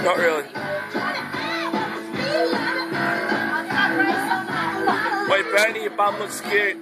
Not really. Wait, Bernie, your bum looks cute.